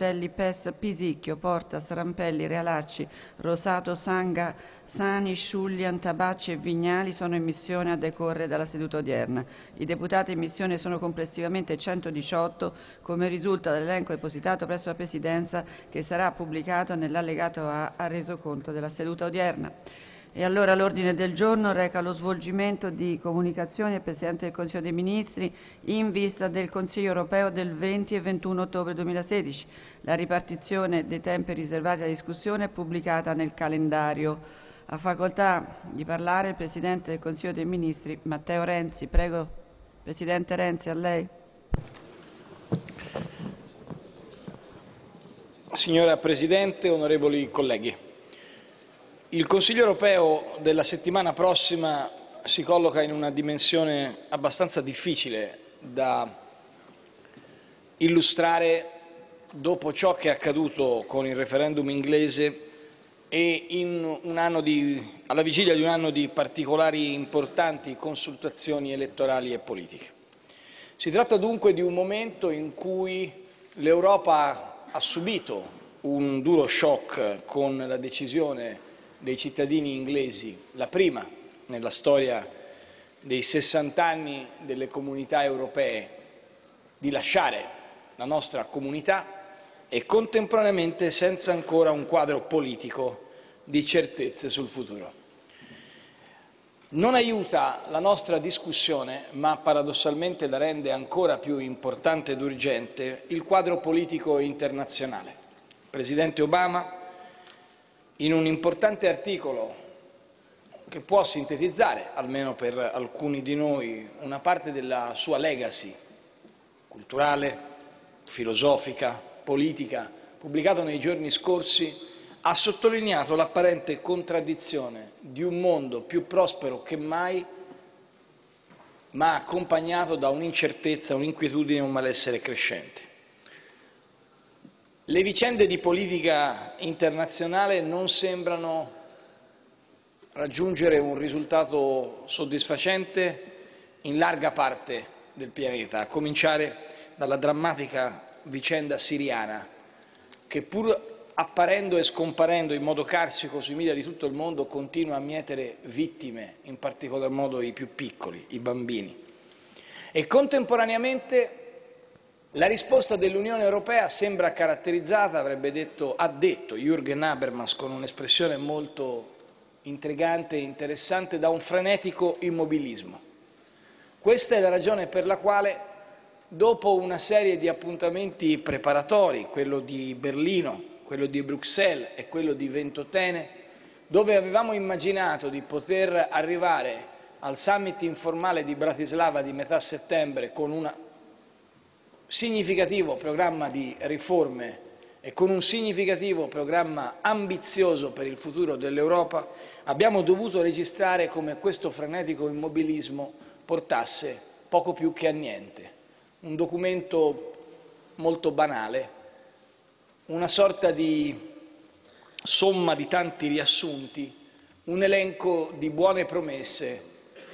Telli, Pes, Pisicchio, Portas, Rampelli, Realacci, Rosato, Sanga, Sani, Sciuglian, Tabacci e Vignali sono in missione a decorrere dalla seduta odierna. I deputati in missione sono complessivamente 118, come risulta dall'elenco depositato presso la Presidenza che sarà pubblicato nell'allegato A al resoconto della seduta odierna. E allora l'ordine del giorno reca lo svolgimento di comunicazioni del Presidente del Consiglio dei Ministri in vista del Consiglio europeo del 20 e 21 ottobre 2016. La ripartizione dei tempi riservati alla discussione è pubblicata nel calendario. Ha facoltà di parlare il Presidente del Consiglio dei Ministri Matteo Renzi. Prego, Presidente Renzi, a lei. Signora Presidente, onorevoli colleghi, il Consiglio europeo della settimana prossima si colloca in una dimensione abbastanza difficile da illustrare dopo ciò che è accaduto con il referendum inglese e di, alla vigilia di un anno di particolari importanti consultazioni elettorali e politiche. Si tratta dunque di un momento in cui l'Europa ha subito un duro shock con la decisione dei cittadini inglesi, la prima nella storia dei 60 anni delle comunità europee, di lasciare la nostra comunità e contemporaneamente senza ancora un quadro politico di certezze sul futuro. Non aiuta la nostra discussione, ma paradossalmente la rende ancora più importante ed urgente, il quadro politico internazionale. Presidente Obama in un importante articolo che può sintetizzare, almeno per alcuni di noi, una parte della sua legacy culturale, filosofica, politica, pubblicato nei giorni scorsi, ha sottolineato l'apparente contraddizione di un mondo più prospero che mai, ma accompagnato da un'incertezza, un'inquietudine e un malessere crescente. Le vicende di politica internazionale non sembrano raggiungere un risultato soddisfacente in larga parte del pianeta, a cominciare dalla drammatica vicenda siriana, che pur apparendo e scomparendo in modo carsico sui media di tutto il mondo continua a mietere vittime, in particolar modo i più piccoli, i bambini. E contemporaneamente la risposta dell'Unione Europea sembra caratterizzata, avrebbe detto, ha detto Jürgen Habermas con un'espressione molto intrigante e interessante, da un frenetico immobilismo. Questa è la ragione per la quale, dopo una serie di appuntamenti preparatori, quello di Berlino, quello di Bruxelles e quello di Ventotene, dove avevamo immaginato di poter arrivare al summit informale di Bratislava di metà settembre con una significativo programma di riforme e con un significativo programma ambizioso per il futuro dell'Europa, abbiamo dovuto registrare come questo frenetico immobilismo portasse poco più che a niente. Un documento molto banale, una sorta di somma di tanti riassunti, un elenco di buone promesse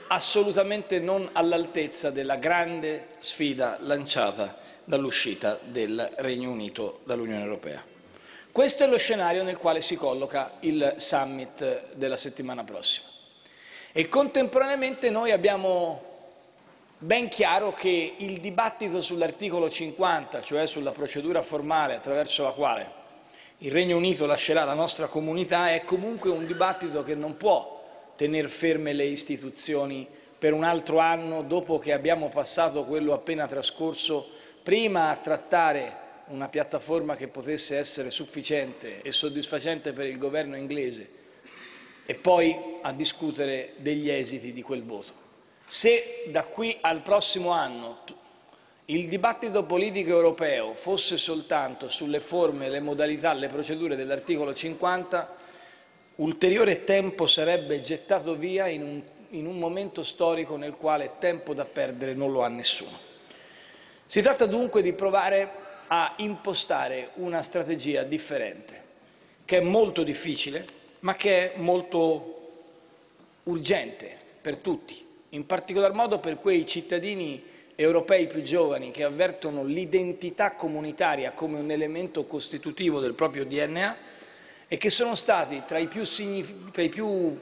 assolutamente non all'altezza della grande sfida lanciata dall'uscita del Regno Unito dall'Unione Europea. Questo è lo scenario nel quale si colloca il summit della settimana prossima. E contemporaneamente noi abbiamo ben chiaro che il dibattito sull'articolo 50, cioè sulla procedura formale attraverso la quale il Regno Unito lascerà la nostra comunità, è comunque un dibattito che non può tenere ferme le istituzioni per un altro anno dopo che abbiamo passato quello appena trascorso prima a trattare una piattaforma che potesse essere sufficiente e soddisfacente per il governo inglese e poi a discutere degli esiti di quel voto. Se da qui al prossimo anno il dibattito politico europeo fosse soltanto sulle forme, le modalità, le procedure dell'articolo 50, ulteriore tempo sarebbe gettato via in un, in un momento storico nel quale tempo da perdere non lo ha nessuno. Si tratta dunque di provare a impostare una strategia differente, che è molto difficile, ma che è molto urgente per tutti, in particolar modo per quei cittadini europei più giovani che avvertono l'identità comunitaria come un elemento costitutivo del proprio DNA e che sono stati tra i più, tra i più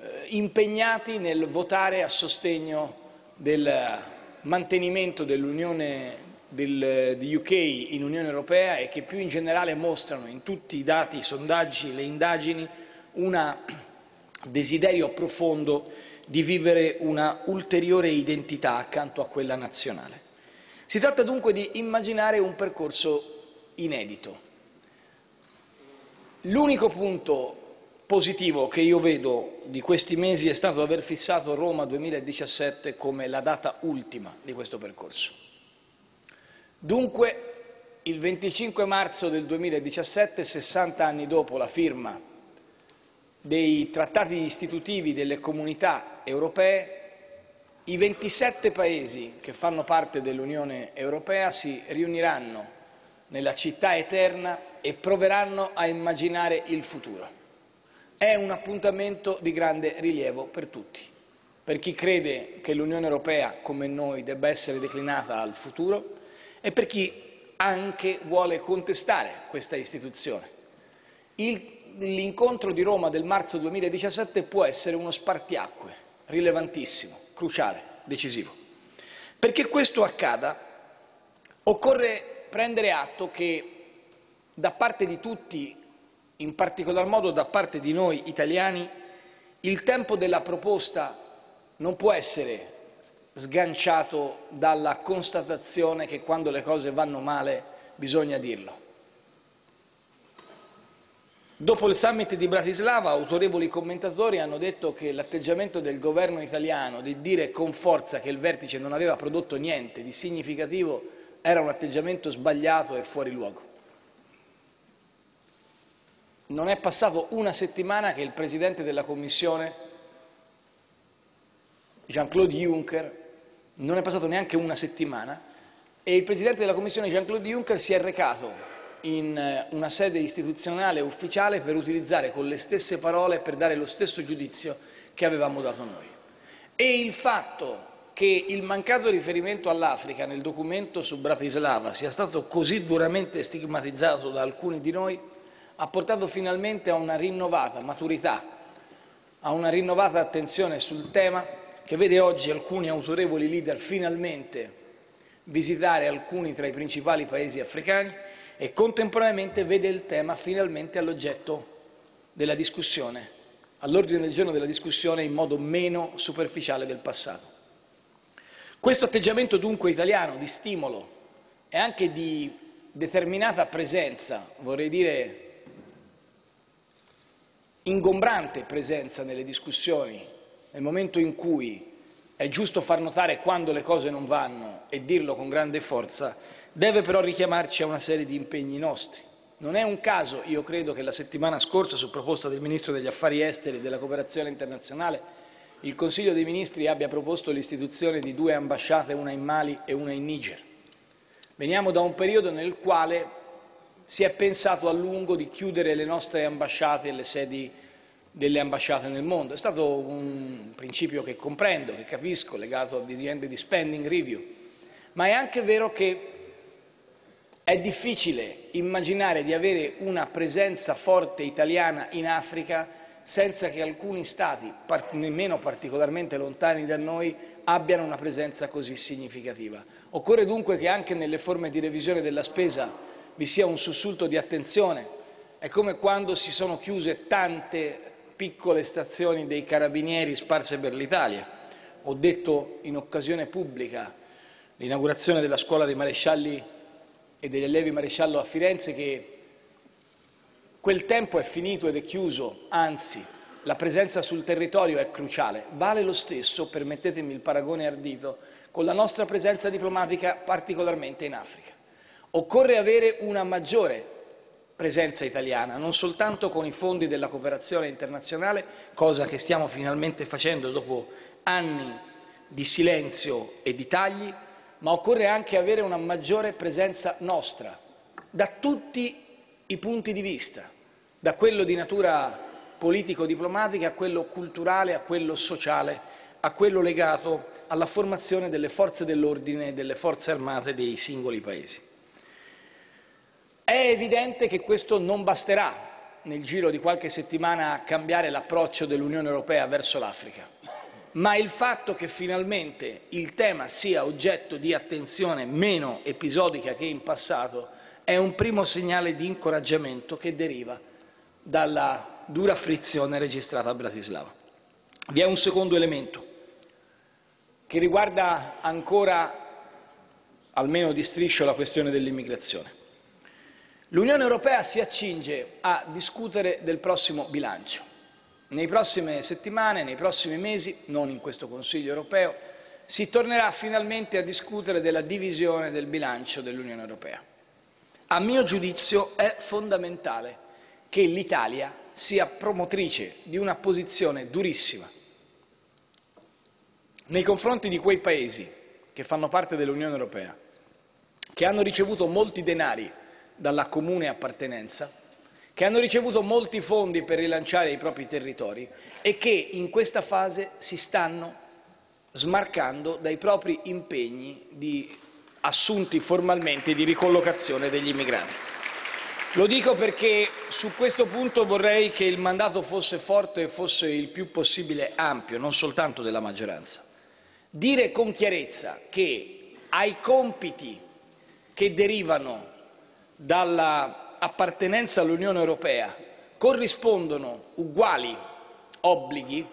eh, impegnati nel votare a sostegno del mantenimento dell'Unione del, di UK in Unione Europea e che più in generale mostrano in tutti i dati, i sondaggi, le indagini un desiderio profondo di vivere una ulteriore identità accanto a quella nazionale. Si tratta dunque di immaginare un percorso inedito. L'unico punto positivo che io vedo di questi mesi è stato aver fissato Roma 2017 come la data ultima di questo percorso. Dunque, il 25 marzo del 2017, 60 anni dopo la firma dei trattati istitutivi delle comunità europee, i 27 paesi che fanno parte dell'Unione Europea si riuniranno nella città eterna e proveranno a immaginare il futuro. È un appuntamento di grande rilievo per tutti, per chi crede che l'Unione Europea, come noi, debba essere declinata al futuro e per chi anche vuole contestare questa istituzione. L'incontro di Roma del marzo 2017 può essere uno spartiacque rilevantissimo, cruciale, decisivo. Perché questo accada occorre prendere atto che da parte di tutti, in particolar modo da parte di noi italiani, il tempo della proposta non può essere sganciato dalla constatazione che quando le cose vanno male bisogna dirlo. Dopo il summit di Bratislava, autorevoli commentatori hanno detto che l'atteggiamento del governo italiano di dire con forza che il vertice non aveva prodotto niente di significativo era un atteggiamento sbagliato e fuori luogo. Non è passato una settimana che il Presidente della Commissione, Jean-Claude Juncker, non è passato neanche una settimana e il Presidente della Commissione Jean-Claude Juncker si è recato in eh, una sede istituzionale ufficiale per utilizzare con le stesse parole per dare lo stesso giudizio che avevamo dato noi. E il fatto che il mancato riferimento all'Africa nel documento su Bratislava sia stato così duramente stigmatizzato da alcuni di noi ha portato finalmente a una rinnovata maturità, a una rinnovata attenzione sul tema che vede oggi alcuni autorevoli leader finalmente visitare alcuni tra i principali paesi africani e contemporaneamente vede il tema finalmente all'oggetto della discussione, all'ordine del giorno della discussione in modo meno superficiale del passato. Questo atteggiamento dunque italiano di stimolo e anche di determinata presenza, vorrei dire ingombrante presenza nelle discussioni, nel momento in cui è giusto far notare quando le cose non vanno e dirlo con grande forza, deve però richiamarci a una serie di impegni nostri. Non è un caso, io credo, che la settimana scorsa, su proposta del Ministro degli Affari Esteri e della Cooperazione Internazionale, il Consiglio dei Ministri abbia proposto l'istituzione di due ambasciate, una in Mali e una in Niger. Veniamo da un periodo nel quale si è pensato a lungo di chiudere le nostre ambasciate e le sedi delle ambasciate nel mondo. È stato un principio che comprendo, che capisco, legato a vicende di spending review, ma è anche vero che è difficile immaginare di avere una presenza forte italiana in Africa senza che alcuni Stati, nemmeno particolarmente lontani da noi, abbiano una presenza così significativa. Occorre dunque che anche nelle forme di revisione della spesa vi sia un sussulto di attenzione. È come quando si sono chiuse tante piccole stazioni dei carabinieri sparse per l'Italia. Ho detto in occasione pubblica l'inaugurazione della scuola dei marescialli e degli allievi maresciallo a Firenze che quel tempo è finito ed è chiuso, anzi la presenza sul territorio è cruciale. Vale lo stesso, permettetemi il paragone ardito, con la nostra presenza diplomatica particolarmente in Africa. Occorre avere una maggiore presenza italiana, non soltanto con i fondi della cooperazione internazionale, cosa che stiamo finalmente facendo dopo anni di silenzio e di tagli, ma occorre anche avere una maggiore presenza nostra, da tutti i punti di vista, da quello di natura politico-diplomatica a quello culturale, a quello sociale, a quello legato alla formazione delle forze dell'ordine e delle forze armate dei singoli paesi. È evidente che questo non basterà nel giro di qualche settimana a cambiare l'approccio dell'Unione Europea verso l'Africa, ma il fatto che finalmente il tema sia oggetto di attenzione meno episodica che in passato è un primo segnale di incoraggiamento che deriva dalla dura frizione registrata a Bratislava. Vi è un secondo elemento che riguarda ancora, almeno di striscio, la questione dell'immigrazione. L'Unione Europea si accinge a discutere del prossimo bilancio. Nei prossime settimane, nei prossimi mesi, non in questo Consiglio europeo, si tornerà finalmente a discutere della divisione del bilancio dell'Unione Europea. A mio giudizio è fondamentale che l'Italia sia promotrice di una posizione durissima nei confronti di quei paesi che fanno parte dell'Unione Europea, che hanno ricevuto molti denari dalla comune appartenenza, che hanno ricevuto molti fondi per rilanciare i propri territori e che in questa fase si stanno smarcando dai propri impegni di, assunti formalmente di ricollocazione degli immigrati. Lo dico perché su questo punto vorrei che il mandato fosse forte e fosse il più possibile ampio, non soltanto della maggioranza. Dire con chiarezza che ai compiti che derivano dall'appartenenza all'Unione Europea corrispondono uguali obblighi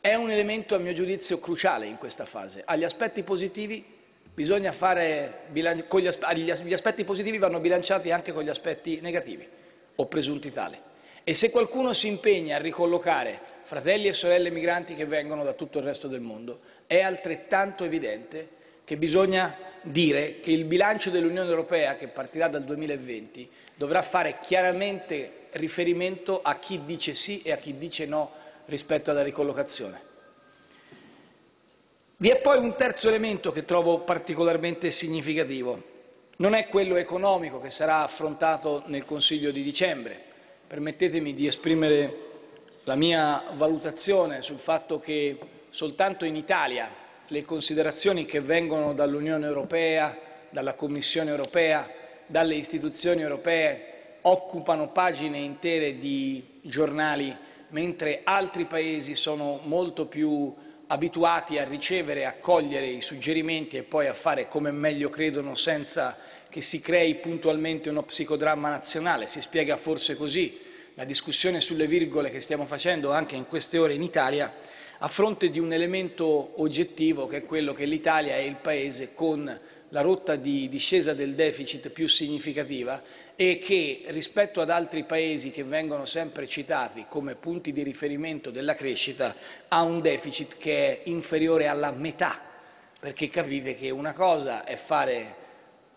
è un elemento a mio giudizio cruciale in questa fase. Agli aspetti positivi fare gli aspetti positivi vanno bilanciati anche con gli aspetti negativi o presunti tali. E se qualcuno si impegna a ricollocare fratelli e sorelle migranti che vengono da tutto il resto del mondo, è altrettanto evidente che bisogna dire che il bilancio dell'Unione Europea, che partirà dal 2020, dovrà fare chiaramente riferimento a chi dice sì e a chi dice no rispetto alla ricollocazione. Vi è poi un terzo elemento che trovo particolarmente significativo. Non è quello economico che sarà affrontato nel Consiglio di dicembre. Permettetemi di esprimere la mia valutazione sul fatto che soltanto in Italia le considerazioni che vengono dall'Unione Europea, dalla Commissione Europea, dalle istituzioni europee occupano pagine intere di giornali, mentre altri paesi sono molto più abituati a ricevere a cogliere i suggerimenti e poi a fare come meglio credono senza che si crei puntualmente uno psicodramma nazionale. Si spiega forse così la discussione sulle virgole che stiamo facendo anche in queste ore in Italia a fronte di un elemento oggettivo che è quello che l'Italia è il Paese con la rotta di discesa del deficit più significativa e che rispetto ad altri Paesi che vengono sempre citati come punti di riferimento della crescita ha un deficit che è inferiore alla metà, perché capite che una cosa è fare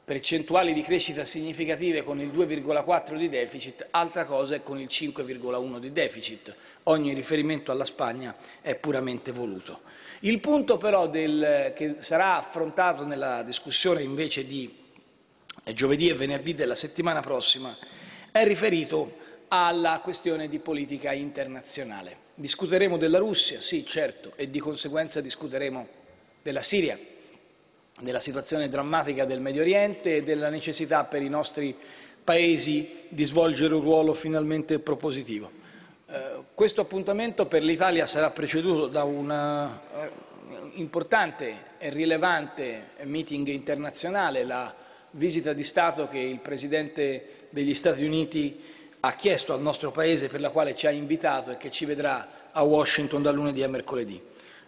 percentuali di crescita significative con il 2,4 di deficit, altra cosa è con il 5,1 di deficit. Ogni riferimento alla Spagna è puramente voluto. Il punto però del, che sarà affrontato nella discussione invece di eh, giovedì e venerdì della settimana prossima è riferito alla questione di politica internazionale. Discuteremo della Russia, sì certo, e di conseguenza discuteremo della Siria, della situazione drammatica del Medio Oriente e della necessità per i nostri paesi di svolgere un ruolo finalmente propositivo. Eh, questo appuntamento per l'Italia sarà preceduto da un eh, importante e rilevante meeting internazionale, la visita di Stato che il Presidente degli Stati Uniti ha chiesto al nostro Paese, per la quale ci ha invitato e che ci vedrà a Washington da lunedì a mercoledì.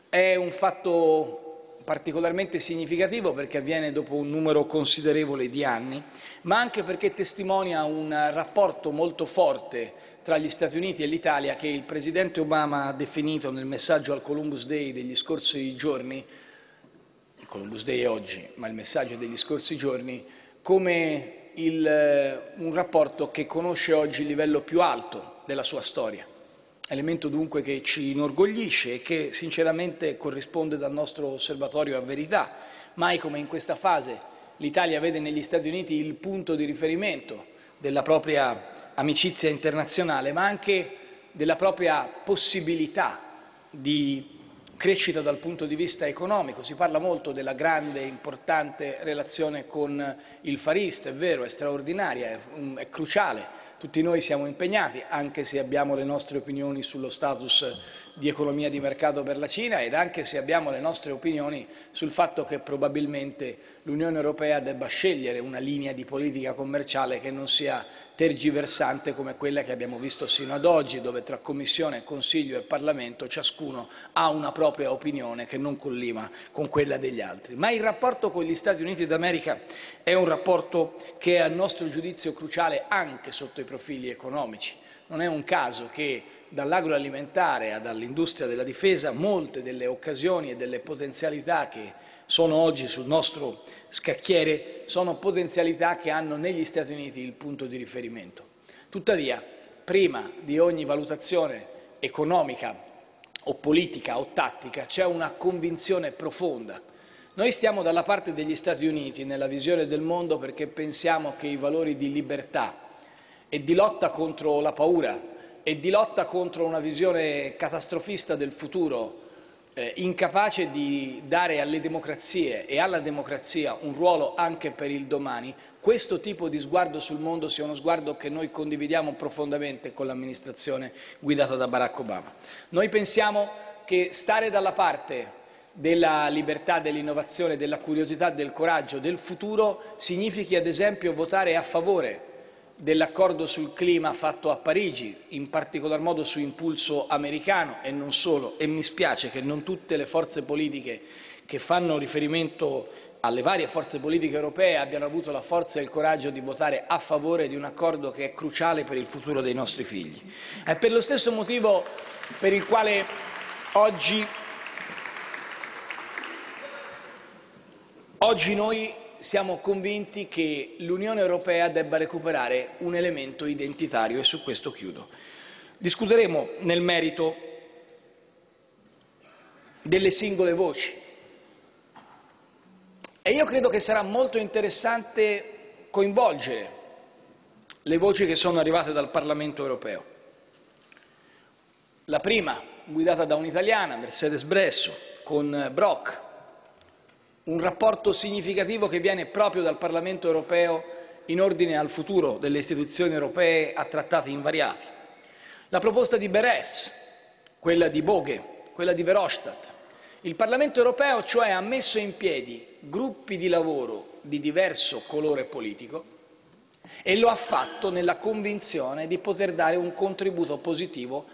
È un fatto particolarmente significativo perché avviene dopo un numero considerevole di anni, ma anche perché testimonia un rapporto molto forte tra gli Stati Uniti e l'Italia che il Presidente Obama ha definito nel messaggio al Columbus Day degli scorsi giorni, Columbus Day è oggi, ma il messaggio degli scorsi giorni, come il, un rapporto che conosce oggi il livello più alto della sua storia elemento dunque che ci inorgoglisce e che sinceramente corrisponde dal nostro osservatorio a verità. Mai come in questa fase l'Italia vede negli Stati Uniti il punto di riferimento della propria amicizia internazionale, ma anche della propria possibilità di crescita dal punto di vista economico, si parla molto della grande e importante relazione con il Far East, è vero, è straordinaria, è, è cruciale, tutti noi siamo impegnati, anche se abbiamo le nostre opinioni sullo status di economia di mercato per la Cina ed anche se abbiamo le nostre opinioni sul fatto che probabilmente l'Unione Europea debba scegliere una linea di politica commerciale che non sia tergiversante come quella che abbiamo visto sino ad oggi, dove tra Commissione, Consiglio e Parlamento ciascuno ha una propria opinione che non collima con quella degli altri. Ma il rapporto con gli Stati Uniti d'America è un rapporto che è a nostro giudizio cruciale anche sotto i profili economici. Non è un caso che dall'agroalimentare all'industria della difesa molte delle occasioni e delle potenzialità che sono oggi sul nostro scacchiere sono potenzialità che hanno negli Stati Uniti il punto di riferimento. Tuttavia, prima di ogni valutazione economica o politica o tattica c'è una convinzione profonda. Noi stiamo dalla parte degli Stati Uniti nella visione del mondo perché pensiamo che i valori di libertà e di lotta contro la paura e di lotta contro una visione catastrofista del futuro eh, incapace di dare alle democrazie e alla democrazia un ruolo anche per il domani, questo tipo di sguardo sul mondo sia uno sguardo che noi condividiamo profondamente con l'amministrazione guidata da Barack Obama. Noi pensiamo che stare dalla parte della libertà, dell'innovazione, della curiosità, del coraggio, del futuro significhi ad esempio votare a favore dell'accordo sul clima fatto a Parigi, in particolar modo su impulso americano e non solo, e mi spiace che non tutte le forze politiche che fanno riferimento alle varie forze politiche europee abbiano avuto la forza e il coraggio di votare a favore di un accordo che è cruciale per il futuro dei nostri figli. È per lo stesso motivo per il quale oggi, oggi noi siamo convinti che l'Unione Europea debba recuperare un elemento identitario e su questo chiudo. Discuteremo nel merito delle singole voci e io credo che sarà molto interessante coinvolgere le voci che sono arrivate dal Parlamento europeo. La prima, guidata da un'italiana, Mercedes Bresso, con Brock, un rapporto significativo che viene proprio dal Parlamento europeo in ordine al futuro delle istituzioni europee a trattati invariati. La proposta di Beres, quella di Boghe, quella di Verhofstadt. Il Parlamento europeo cioè ha messo in piedi gruppi di lavoro di diverso colore politico e lo ha fatto nella convinzione di poter dare un contributo positivo,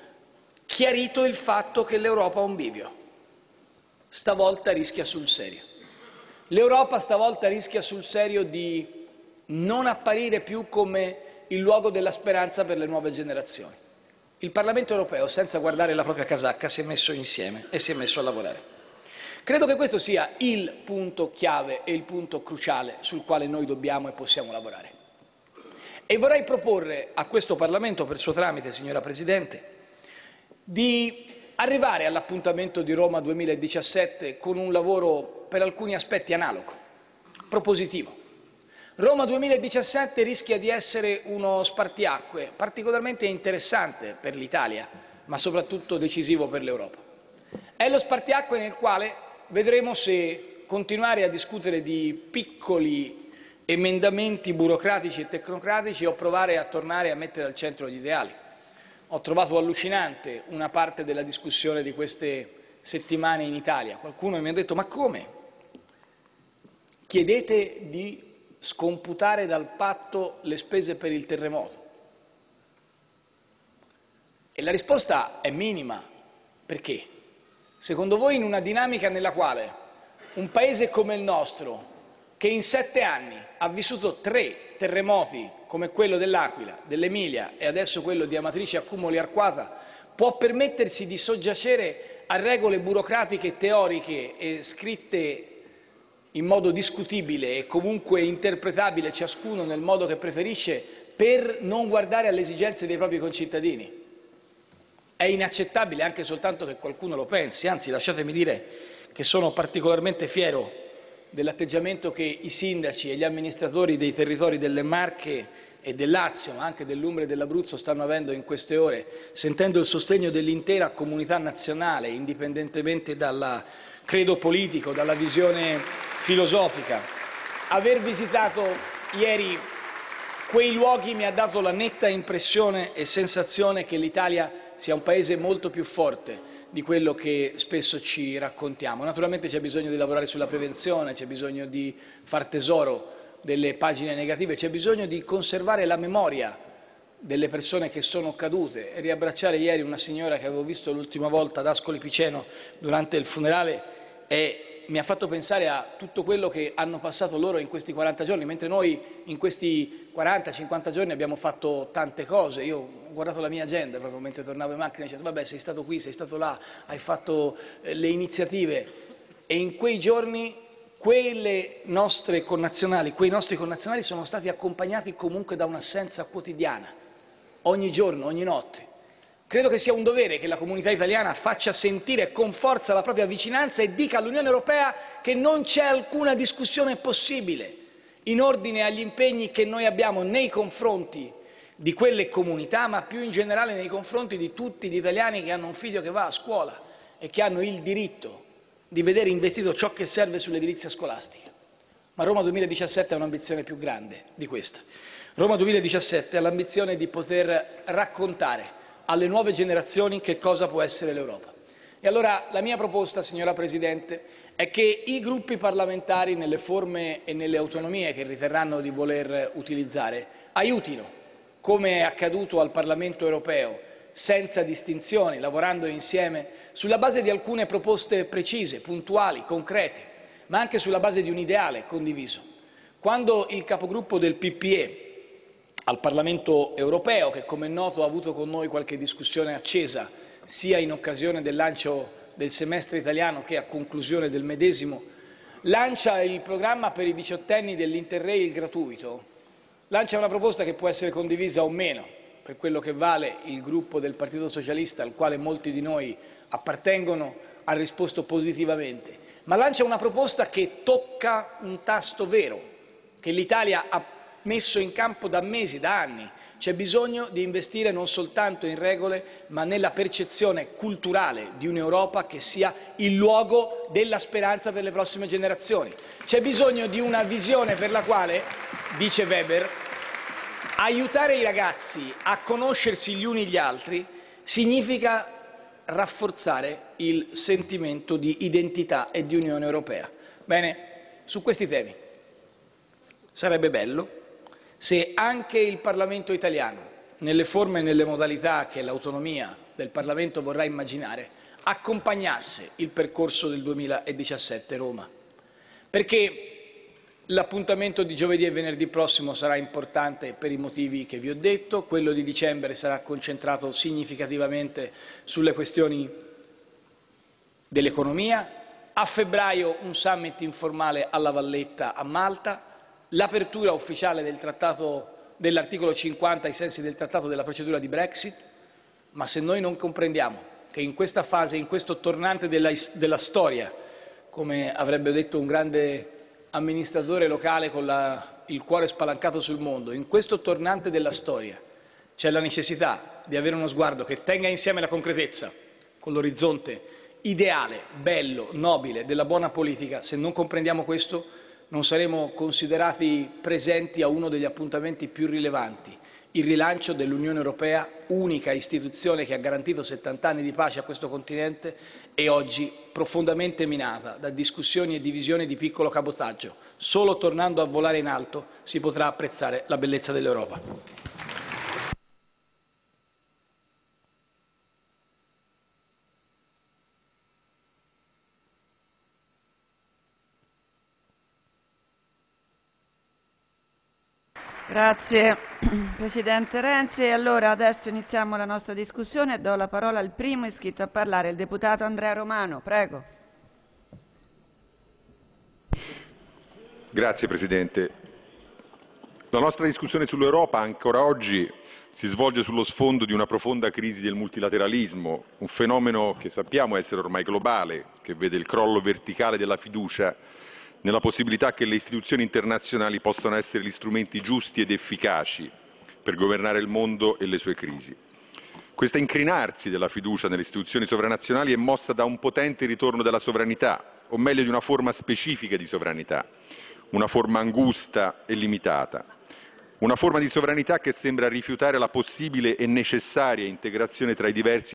chiarito il fatto che l'Europa ha un bivio. Stavolta rischia sul serio. L'Europa stavolta rischia sul serio di non apparire più come il luogo della speranza per le nuove generazioni. Il Parlamento europeo, senza guardare la propria casacca, si è messo insieme e si è messo a lavorare. Credo che questo sia il punto chiave e il punto cruciale sul quale noi dobbiamo e possiamo lavorare. E vorrei proporre a questo Parlamento, per suo tramite, signora Presidente, di arrivare all'appuntamento di Roma 2017 con un lavoro per alcuni aspetti analogo, propositivo. Roma 2017 rischia di essere uno spartiacque particolarmente interessante per l'Italia, ma soprattutto decisivo per l'Europa. È lo spartiacque nel quale vedremo se continuare a discutere di piccoli emendamenti burocratici e tecnocratici o provare a tornare a mettere al centro gli ideali. Ho trovato allucinante una parte della discussione di queste settimane in Italia. Qualcuno mi ha detto ma come? Chiedete di scomputare dal patto le spese per il terremoto. E la risposta è minima. Perché? Secondo voi in una dinamica nella quale un paese come il nostro, che in sette anni ha vissuto tre terremoti come quello dell'Aquila, dell'Emilia e adesso quello di Amatrice Accumuli Arquata, può permettersi di soggiacere a regole burocratiche teoriche e scritte in modo discutibile e comunque interpretabile ciascuno nel modo che preferisce per non guardare alle esigenze dei propri concittadini. È inaccettabile anche soltanto che qualcuno lo pensi, anzi lasciatemi dire che sono particolarmente fiero dell'atteggiamento che i sindaci e gli amministratori dei territori delle Marche e del Lazio, ma anche dell'Umbria e dell'Abruzzo stanno avendo in queste ore, sentendo il sostegno dell'intera comunità nazionale, indipendentemente dal credo politico, dalla visione filosofica. Aver visitato ieri quei luoghi mi ha dato la netta impressione e sensazione che l'Italia sia un paese molto più forte di quello che spesso ci raccontiamo. Naturalmente c'è bisogno di lavorare sulla prevenzione, c'è bisogno di far tesoro delle pagine negative, c'è bisogno di conservare la memoria delle persone che sono cadute riabbracciare ieri una signora che avevo visto l'ultima volta ad Ascoli Piceno durante il funerale e mi ha fatto pensare a tutto quello che hanno passato loro in questi 40 giorni, mentre noi in questi 40-50 giorni abbiamo fatto tante cose. Io ho guardato la mia agenda proprio mentre tornavo in macchina e dicevo vabbè sei stato qui, sei stato là, hai fatto eh, le iniziative e in quei giorni quelle nostre connazionali, quei nostri connazionali sono stati accompagnati comunque da un'assenza quotidiana, ogni giorno, ogni notte. Credo che sia un dovere che la comunità italiana faccia sentire con forza la propria vicinanza e dica all'Unione Europea che non c'è alcuna discussione possibile in ordine agli impegni che noi abbiamo nei confronti di quelle comunità, ma più in generale nei confronti di tutti gli italiani che hanno un figlio che va a scuola e che hanno il diritto di vedere investito ciò che serve sull'edilizia scolastica. Ma Roma 2017 ha un'ambizione più grande di questa. Roma 2017 ha l'ambizione di poter raccontare alle nuove generazioni che cosa può essere l'Europa. E allora la mia proposta, signora Presidente, è che i gruppi parlamentari nelle forme e nelle autonomie che riterranno di voler utilizzare aiutino, come è accaduto al Parlamento europeo, senza distinzioni, lavorando insieme sulla base di alcune proposte precise, puntuali, concrete, ma anche sulla base di un ideale condiviso. Quando il capogruppo del PPE al Parlamento europeo, che come è noto ha avuto con noi qualche discussione accesa sia in occasione del lancio del semestre italiano che a conclusione del medesimo, lancia il programma per i diciottenni dell'Interrail gratuito, lancia una proposta che può essere condivisa o meno, per quello che vale il gruppo del Partito Socialista al quale molti di noi appartengono ha risposto positivamente, ma lancia una proposta che tocca un tasto vero, che l'Italia ha messo in campo da mesi, da anni. C'è bisogno di investire non soltanto in regole, ma nella percezione culturale di un'Europa che sia il luogo della speranza per le prossime generazioni. C'è bisogno di una visione per la quale, dice Weber, aiutare i ragazzi a conoscersi gli uni gli altri significa rafforzare il sentimento di identità e di Unione Europea. Bene, su questi temi sarebbe bello se anche il Parlamento italiano, nelle forme e nelle modalità che l'autonomia del Parlamento vorrà immaginare, accompagnasse il percorso del 2017 Roma. Perché L'appuntamento di giovedì e venerdì prossimo sarà importante per i motivi che vi ho detto, quello di dicembre sarà concentrato significativamente sulle questioni dell'economia, a febbraio un summit informale alla Valletta a Malta, l'apertura ufficiale del dell'articolo 50 ai sensi del trattato della procedura di Brexit, ma se noi non comprendiamo che in questa fase, in questo tornante della, della storia, come avrebbe detto un grande amministratore locale con la, il cuore spalancato sul mondo, in questo tornante della storia c'è la necessità di avere uno sguardo che tenga insieme la concretezza con l'orizzonte ideale, bello, nobile della buona politica, se non comprendiamo questo non saremo considerati presenti a uno degli appuntamenti più rilevanti, il rilancio dell'Unione Europea, unica istituzione che ha garantito 70 anni di pace a questo continente e oggi profondamente minata da discussioni e divisioni di piccolo cabotaggio. Solo tornando a volare in alto si potrà apprezzare la bellezza dell'Europa. Grazie Presidente Renzi. Allora adesso iniziamo la nostra discussione. Do la parola al primo iscritto a parlare, il deputato Andrea Romano. Prego. Grazie Presidente. La nostra discussione sull'Europa ancora oggi si svolge sullo sfondo di una profonda crisi del multilateralismo, un fenomeno che sappiamo essere ormai globale, che vede il crollo verticale della fiducia nella possibilità che le istituzioni internazionali possano essere gli strumenti giusti ed efficaci per governare il mondo e le sue crisi. Questo incrinarsi della fiducia nelle istituzioni sovranazionali è mossa da un potente ritorno della sovranità, o meglio di una forma specifica di sovranità, una forma angusta e limitata, una forma di sovranità che sembra rifiutare la possibile e necessaria integrazione tra i diversi